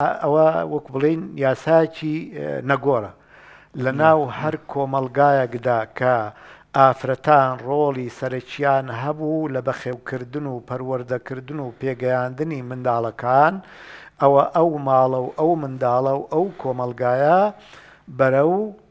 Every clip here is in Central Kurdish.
ئەوە وەک بڵێین یاساکی نەگۆڕە لە ناو هەر کۆمەڵگایەکدا کە ئافرەتان ڕۆڵی سەرەکیان هەبوو لە بەخێوکردن و پەروەردەکردن و پێگەیاندنی منداڵەکان ئەوە ئەو ماڵە و ئەو منداڵە و ئەو کۆمەڵگایە بەرەو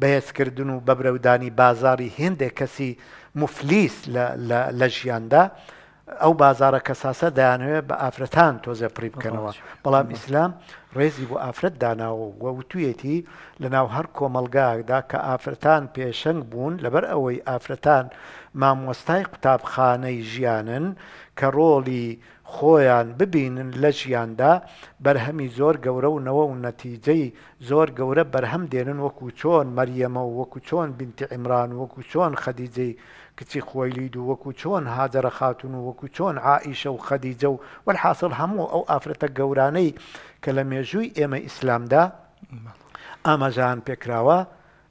بەهێزکردن و بەبرەودانی بازاڕی هێندێک کەسی موفلیس لە ژیاندا، ئەو بازاڕە کەساسە دەیانەوێت بە ئافرەتان تۆزێ پڕی بکەنەوە، بەڵام ئیسلام ڕێزی بۆ ئافرەت داناوە و وتویەتی، لەناو هەر کۆمەڵگایەکدا کە ئافرەتان پێشەنگ بوون، لەبەر ئەوەی ئافرەتان مامۆستای قوتابخانەی ژیانن، کە ڕۆڵی خۆیان ببینن لە ژیاندا، بەرهەمی زۆر گەورە و نەوە و نەتیجەی زۆر گەورە بەرهەم دێنن وەکو چۆن مەریەمە و وەکو چۆن بنتی عیمران و وەکو چۆن خەدیجەی کچی خوەیلید و وەکو چۆن هاجەرە خاتون و وەکو چۆن عائیشە و خەدیجە و وەلحاسڵ هەموو ئەو ئافرەتە گەورانەی کە لە مێژووی ئێمەی ئیسلامدا ئاماژەیان پێکراوە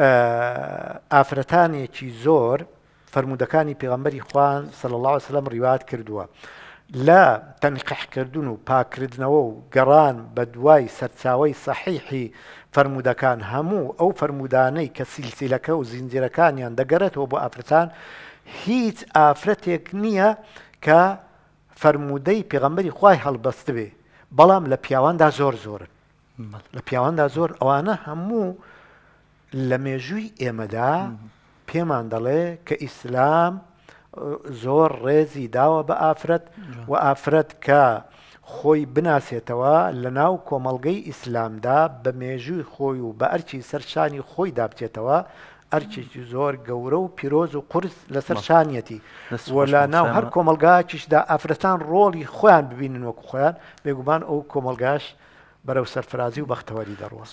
ئە ئافرەتانێکی زۆر فەرموودەکانی پێغەمبەری خوان صلی اللە علیە وسلم ڕیوات کردووە لە تەنقیحکردن و پاکردنەوە و گەڕان بە دوای سەرچاوەی صەحیحی فەرموودەکان هەموو ئەو فەرموودانەی کە سیلسیلەکە و زینجیرەکانیان دەگەرێتەوە بۆ ئافرەتان هیچ ئافرەتێک نییە کە فەرموودەی پێغەمبەری خوای هەڵبەستبێ بەڵام لە پیاواندا زۆر زۆرن لە پیاواندا زۆر ئەوانە هەموو لە مێژووی ئێمەدا پێمان دەڵێ کە ئیسلام زۆر ڕێزی داوە بە ئافرەت و ئافرەت کە خۆی بناسێتەوە لە ناو کۆمەڵگەی ئیسلامدا بە مێژووی خۆی و بە ئەرچی سەرشانی خۆی دابچێتەوە ئەرکێکی زۆر گەورە و پیرۆز و قورس لەسەر شانیەتی و لە ناو هەر کۆمەلگاکیشدا ئافرەتان ڕۆڵی خۆیان ببینن وەکو خۆیان بێگومان ئەو کۆمەلگاش بەرەو سەرفرازی و بەختەوەری دەڕوات.